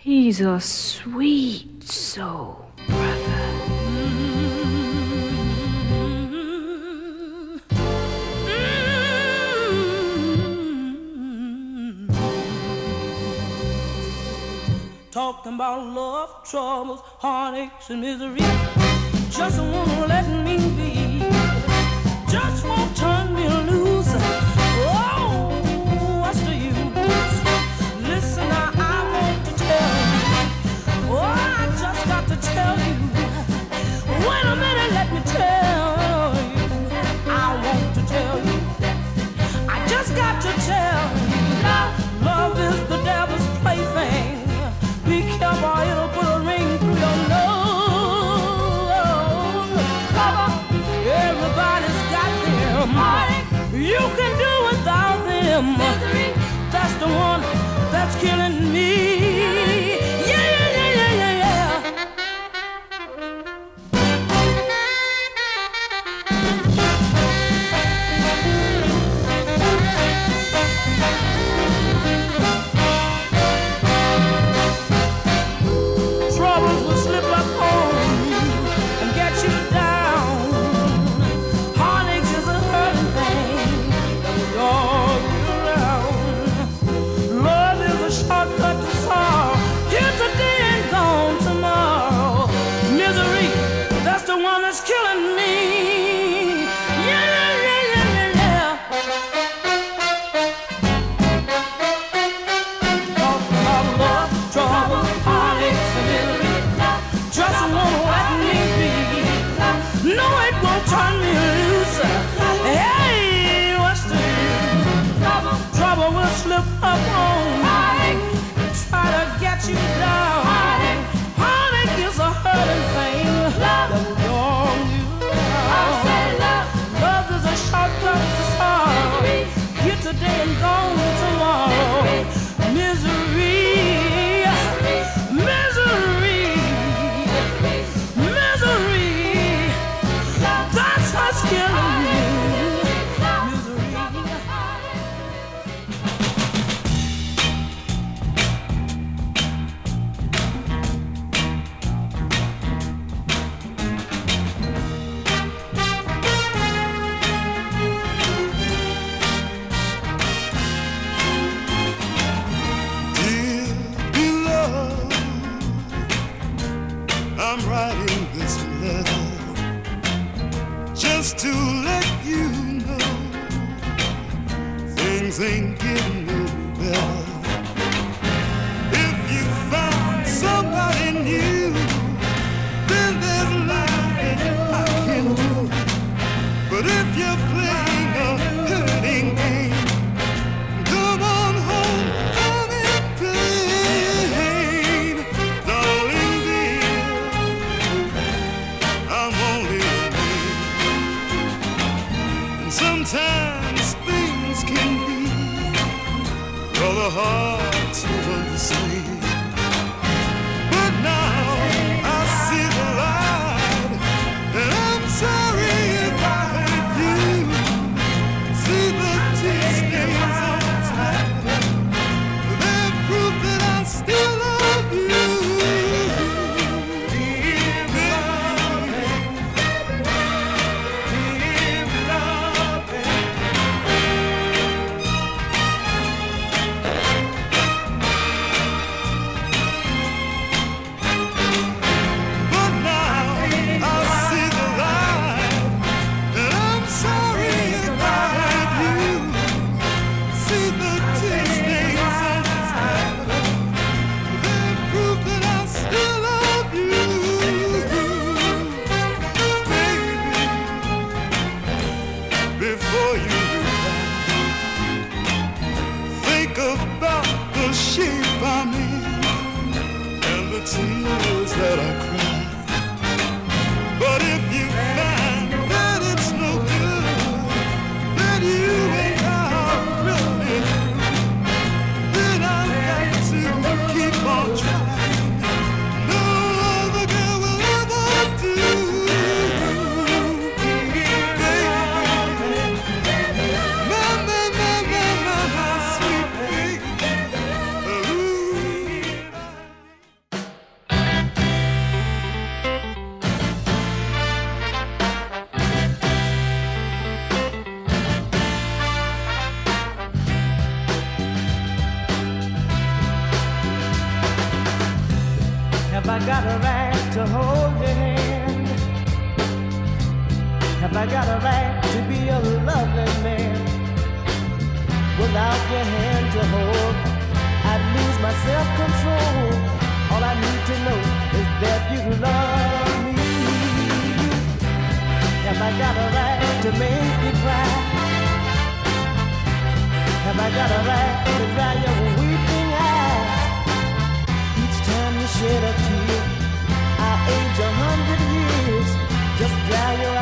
He's a sweet soul, brother. Talking about love, troubles, heartaches, and misery. Just won't let me be. Just won't. That's the one that's killing me. is killing me. and gone tomorrow. Misery. I'm writing this letter just to let you know things ain't getting no better. If you found somebody new, then there's nothing I can do. But if you sometimes things can be rather hard the same. Got a right to hold your hand? Have I got a right to be a loving man? Without your hand to hold, I'd lose my self-control. All I need to know is that you love me. Have I got a right to make you cry? Have I got a right to dry your weeping eyes? Each time you shed a Yeah,